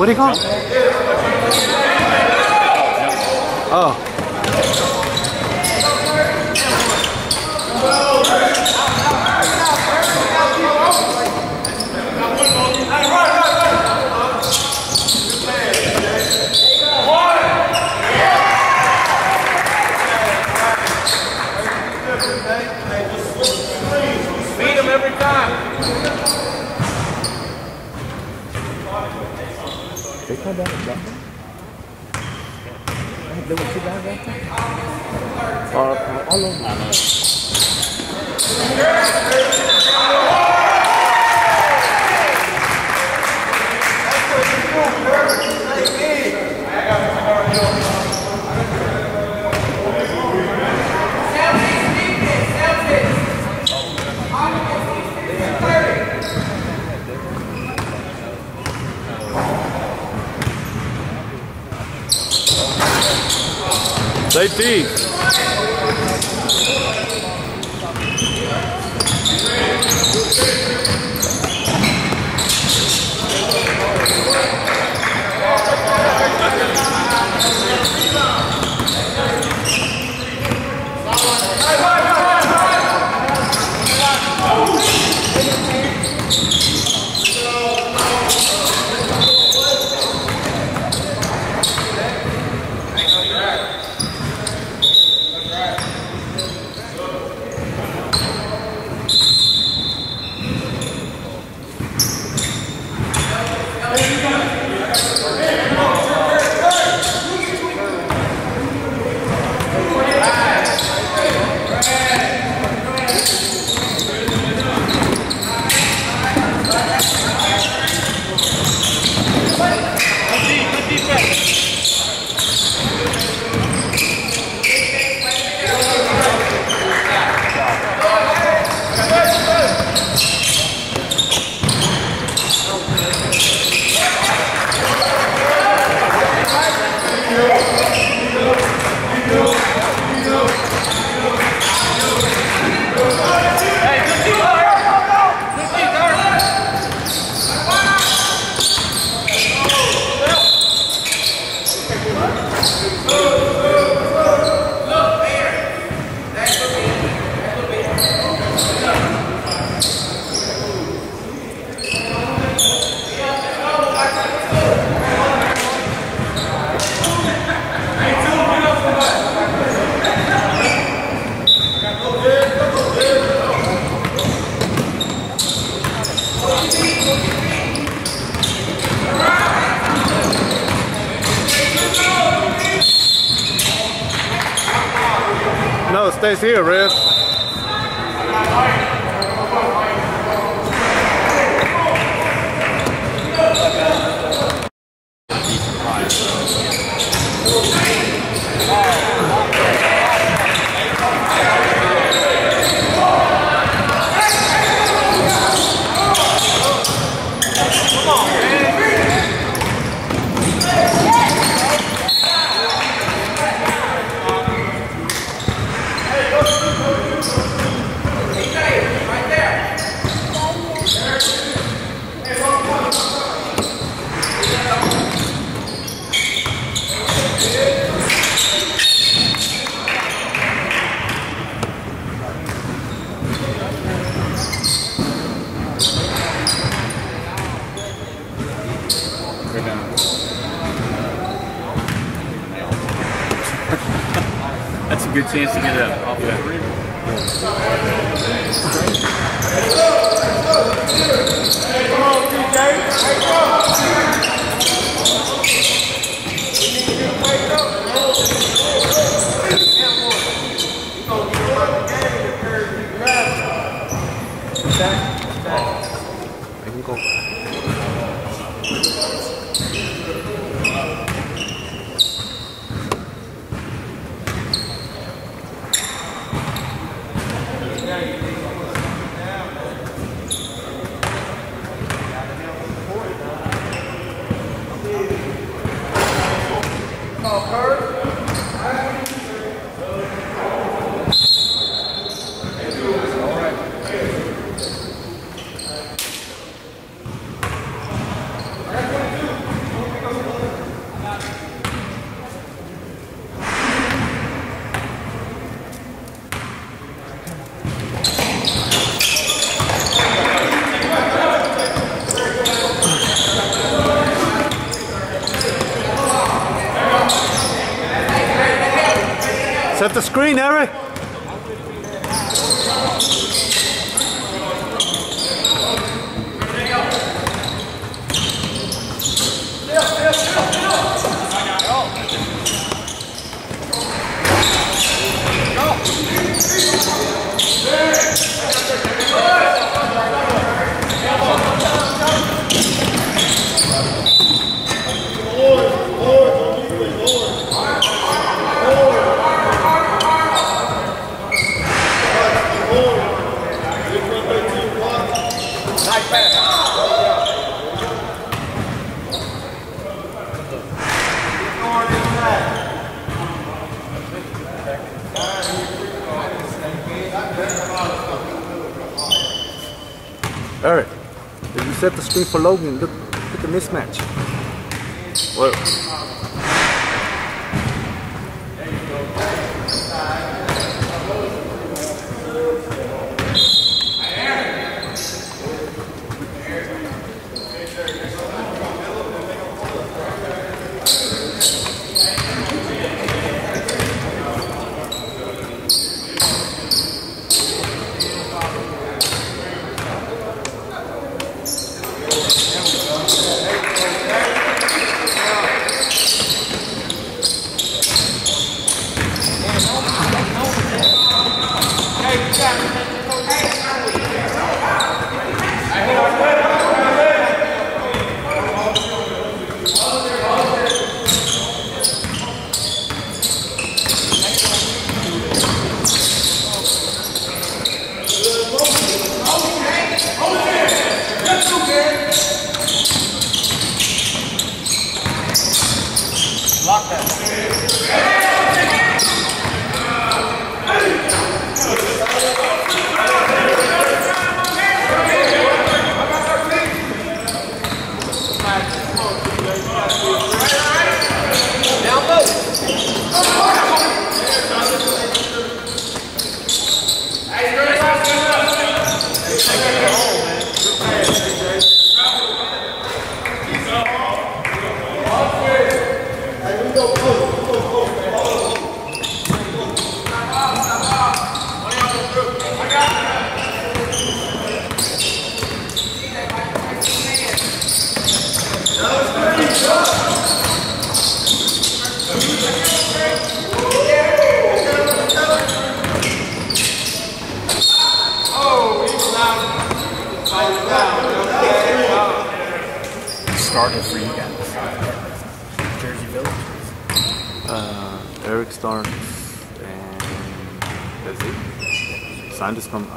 What do you call? Oh. Alô. Alô. Stays here, Rev. Set the screen for Logan, look at the mismatch. Well,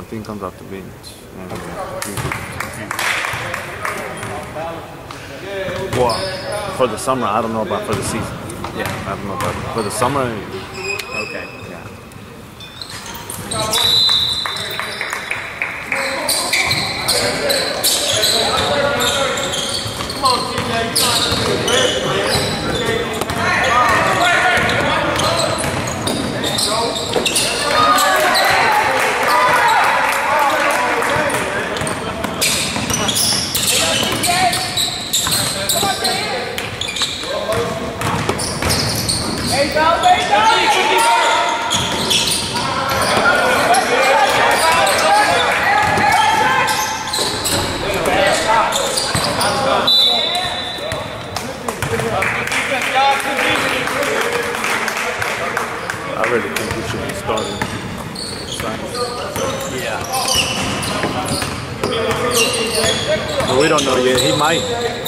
I think comes off the bench. And well, for the summer, I don't know about for the season. Yeah, I don't know about for the summer. But we don't know yet. He might.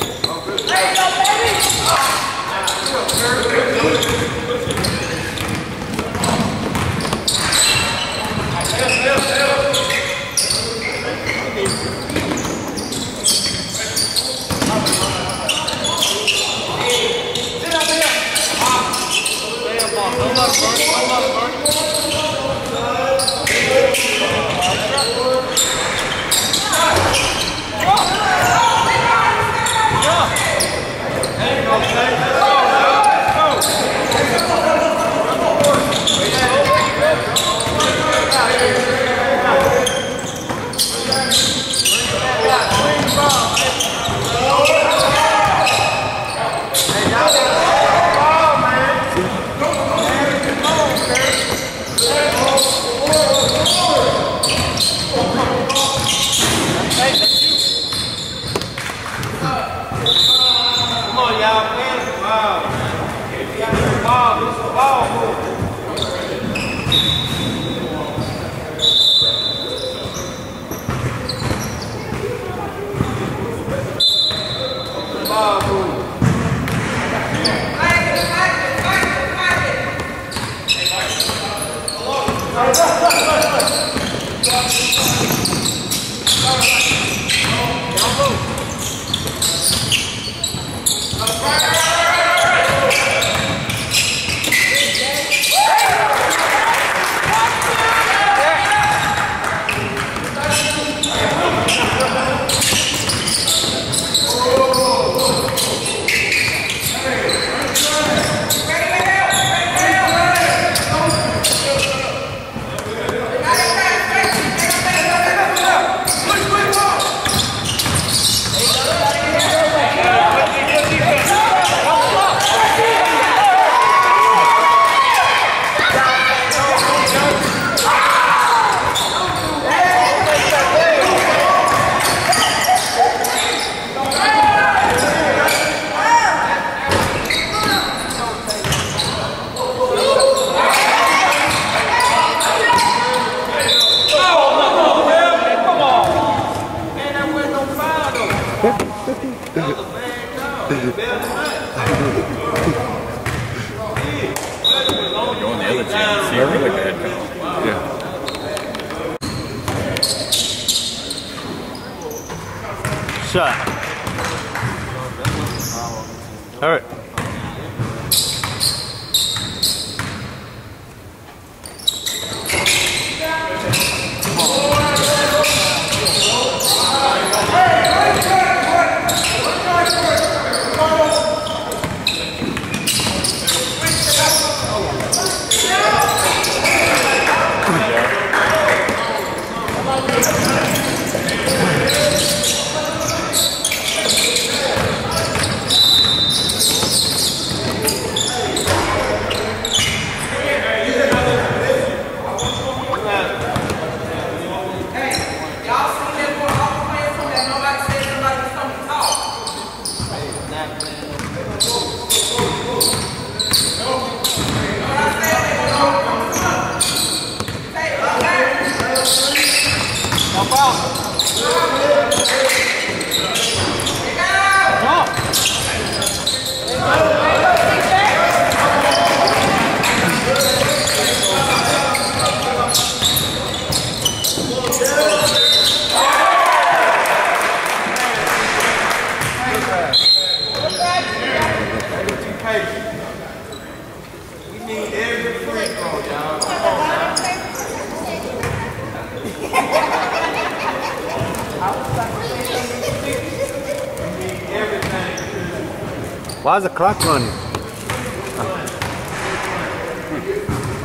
20.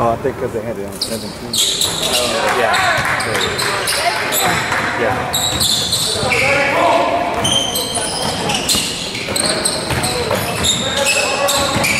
Oh, I think because they had it on 17. Uh, yeah. Yeah. yeah.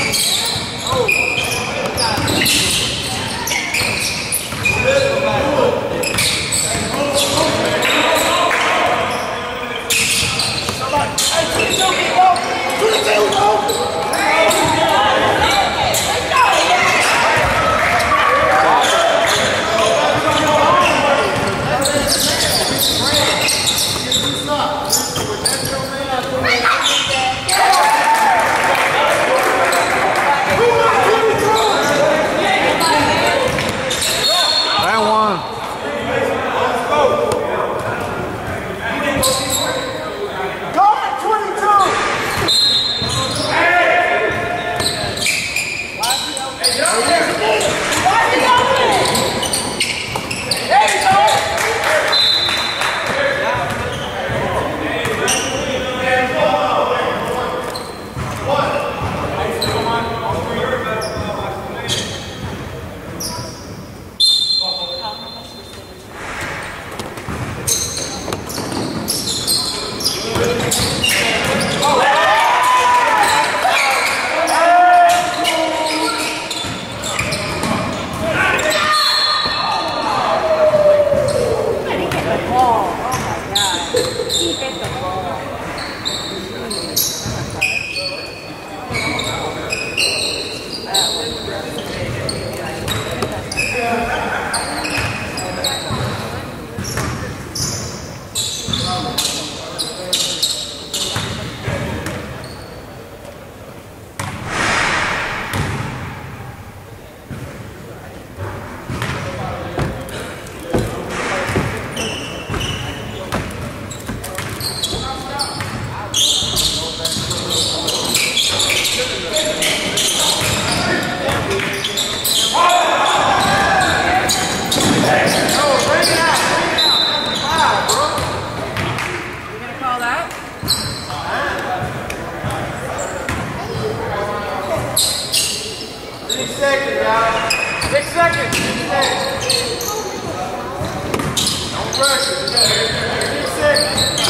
Six seconds.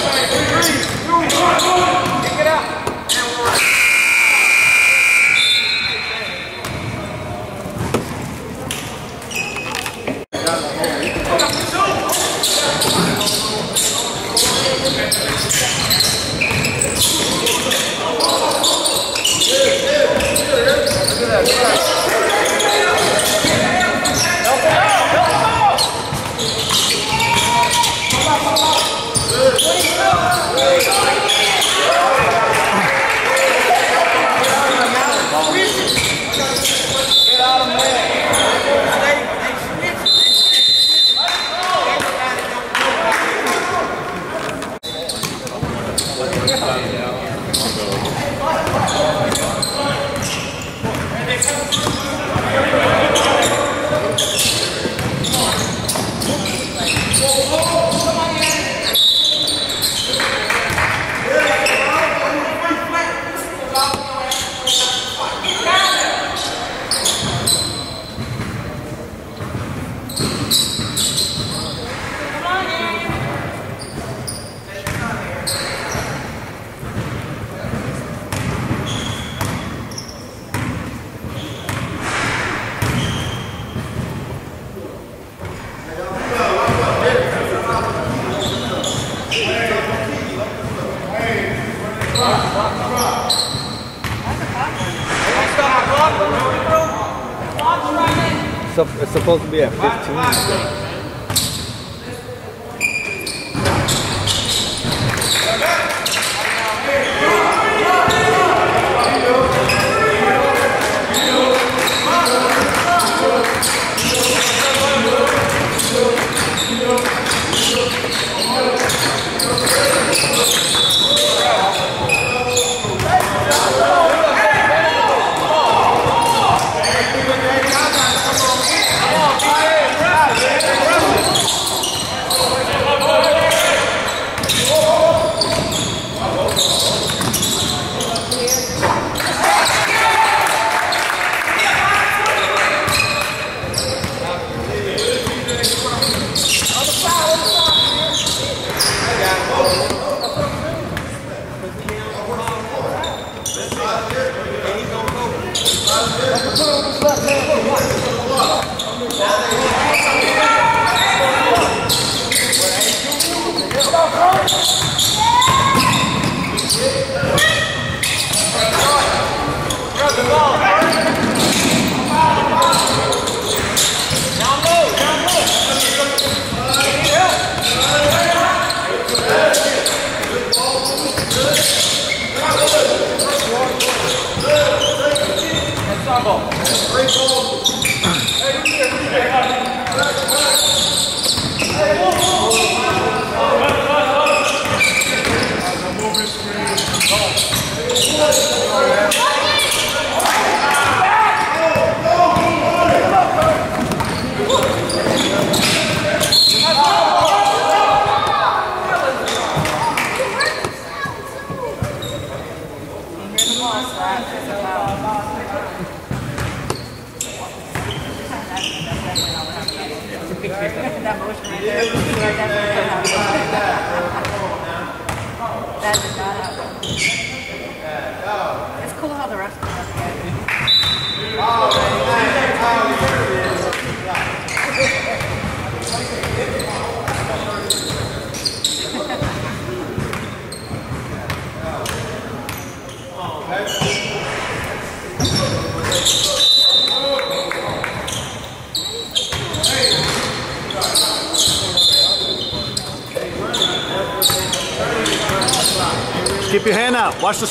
Three, two, one. Pick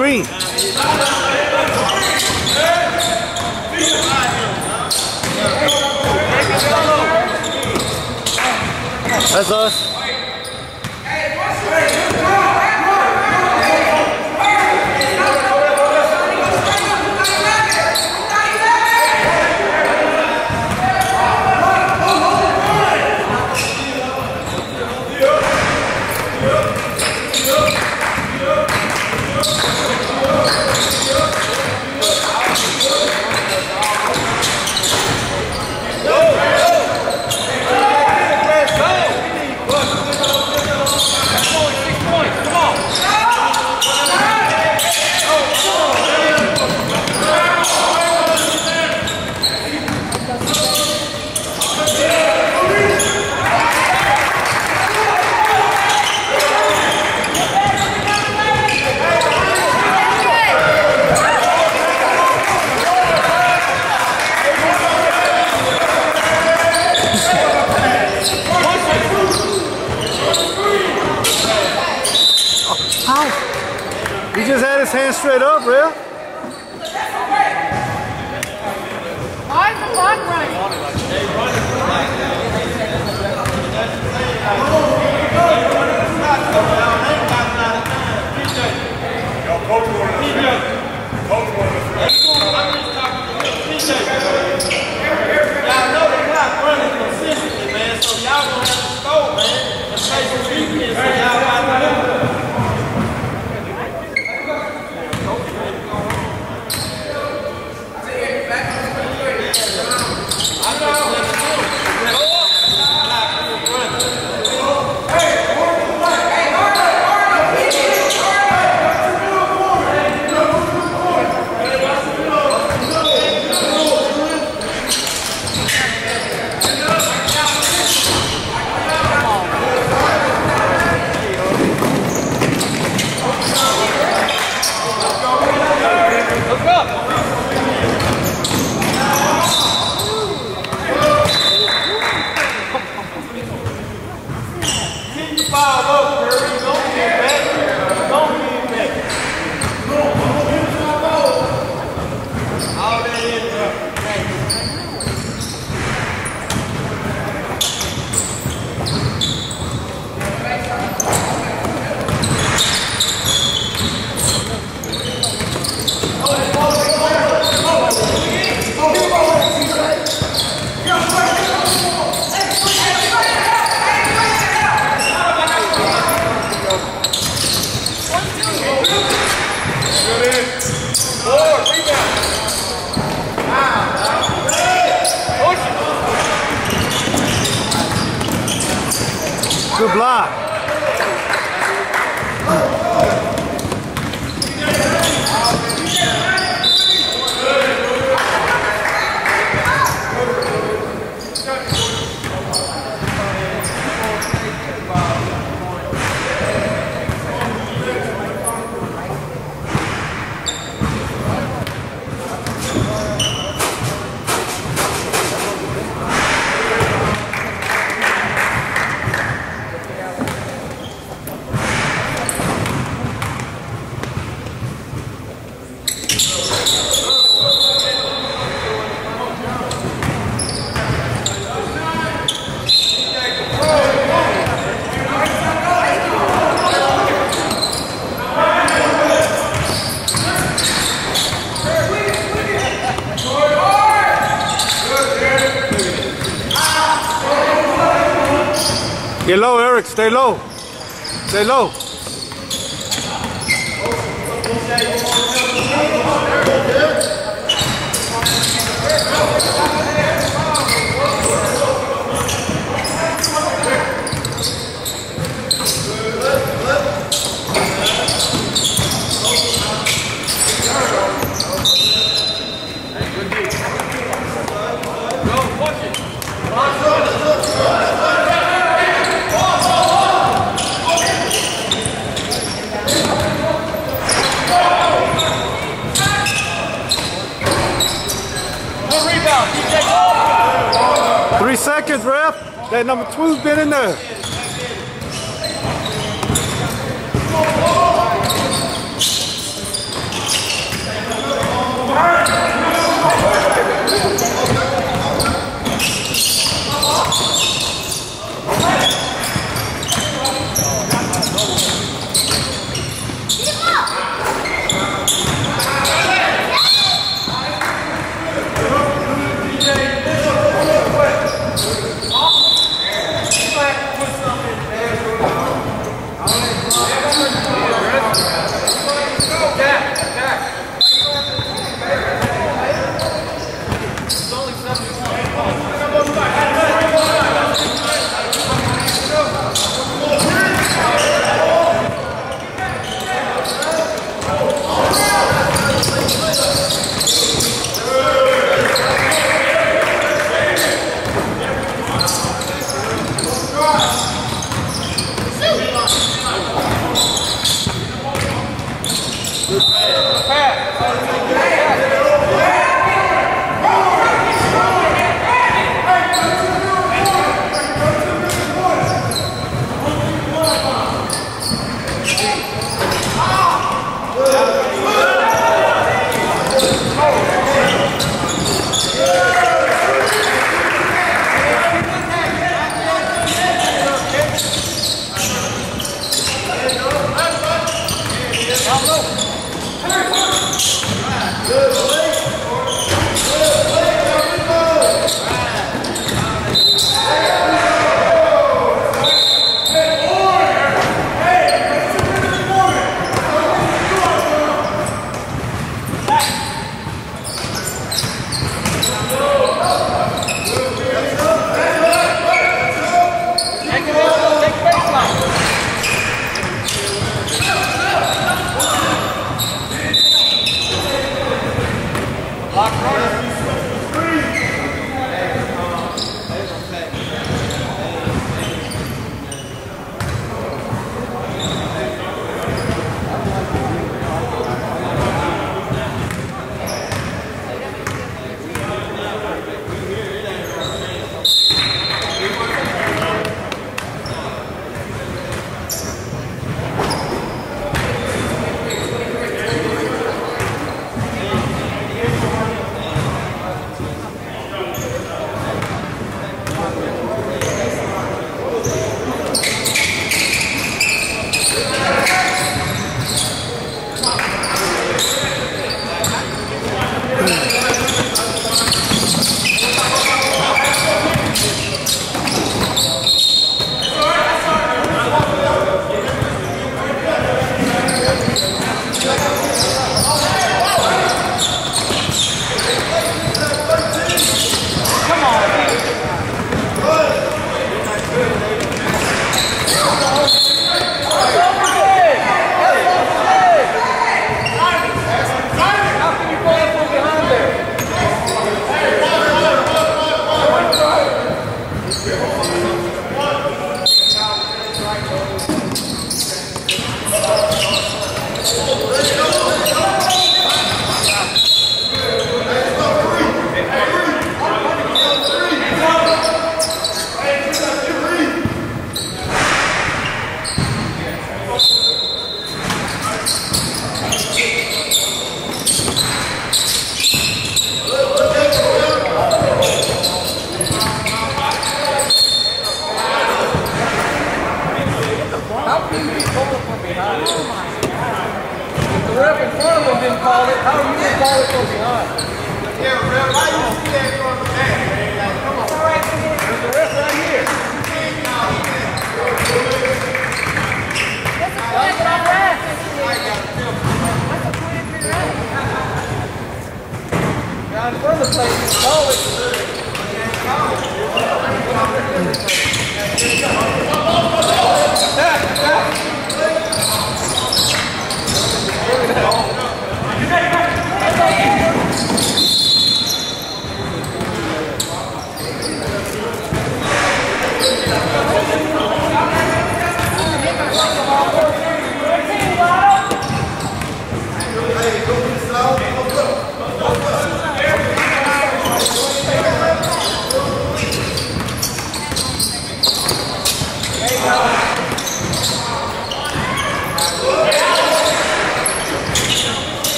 screen. Eric. Stay low. Stay low. One rebound. DJ, Three seconds, ref. That number two's been in there.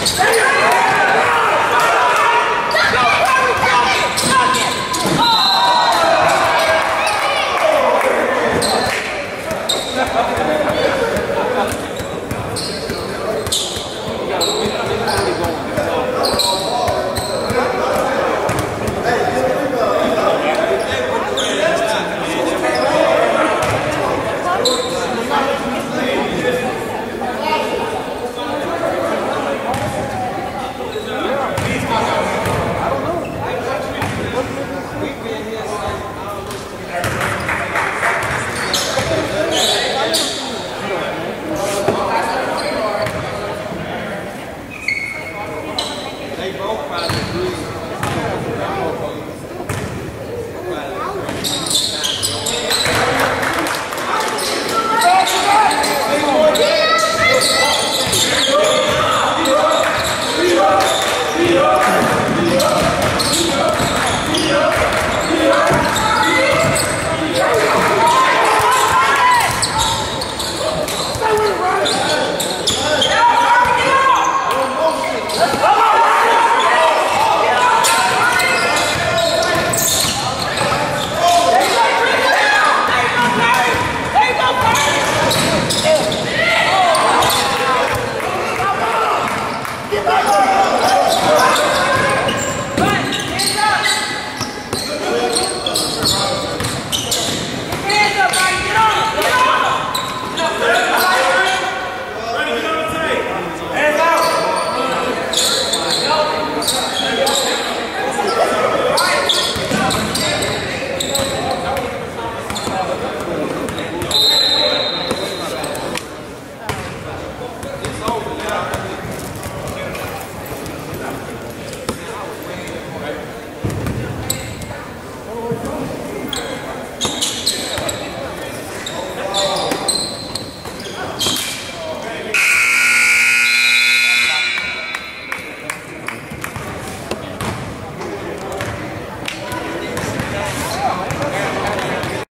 Hey!